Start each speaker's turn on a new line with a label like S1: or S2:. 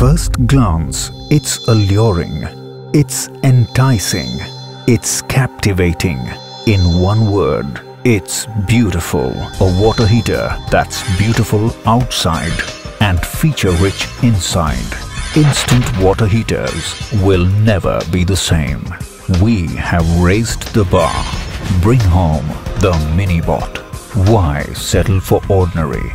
S1: first glance, it's alluring. It's enticing. It's captivating. In one word, it's beautiful. A water heater that's beautiful outside and feature-rich inside. Instant water heaters will never be the same. We have raised the bar. Bring home the mini bot. Why settle for ordinary?